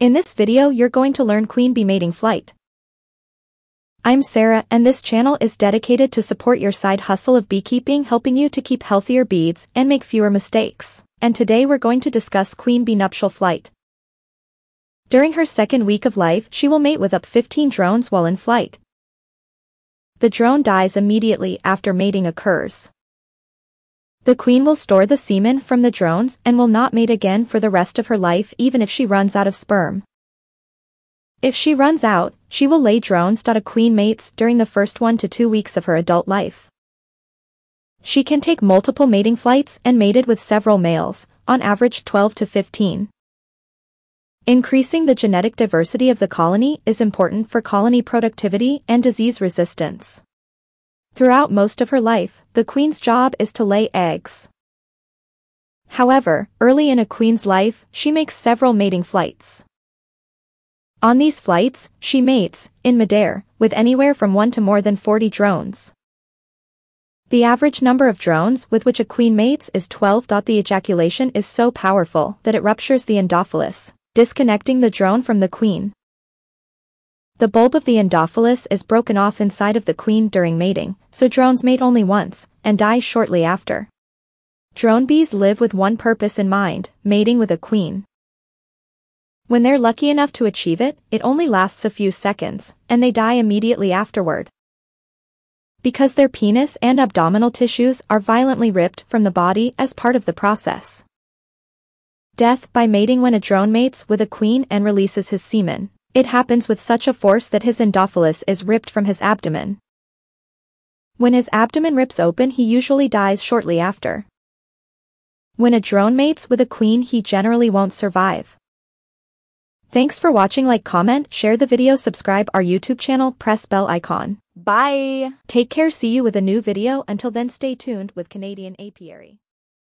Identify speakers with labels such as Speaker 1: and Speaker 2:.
Speaker 1: In this video you're going to learn queen bee mating flight. I'm Sarah and this channel is dedicated to support your side hustle of beekeeping helping you to keep healthier bees and make fewer mistakes. And today we're going to discuss queen bee nuptial flight. During her second week of life she will mate with up 15 drones while in flight. The drone dies immediately after mating occurs. The queen will store the semen from the drones and will not mate again for the rest of her life even if she runs out of sperm. If she runs out, she will lay drones. A queen mates during the first one to two weeks of her adult life. She can take multiple mating flights and mated with several males, on average 12 to 15. Increasing the genetic diversity of the colony is important for colony productivity and disease resistance. Throughout most of her life, the queen's job is to lay eggs. However, early in a queen's life, she makes several mating flights. On these flights, she mates, in midair, with anywhere from 1 to more than 40 drones. The average number of drones with which a queen mates is 12. The ejaculation is so powerful that it ruptures the endophallus, disconnecting the drone from the queen. The bulb of the endophallus is broken off inside of the queen during mating, so drones mate only once, and die shortly after. Drone bees live with one purpose in mind, mating with a queen. When they're lucky enough to achieve it, it only lasts a few seconds, and they die immediately afterward. Because their penis and abdominal tissues are violently ripped from the body as part of the process. Death by mating when a drone mates with a queen and releases his semen. It happens with such a force that his endophallus is ripped from his abdomen. When his abdomen rips open he usually dies shortly after. When a drone mates with a queen he generally won't survive. Thanks for watching like comment, share the video subscribe our YouTube channel press bell icon.
Speaker 2: Bye!
Speaker 1: Take care see you with a new video until then stay tuned with Canadian Apiary.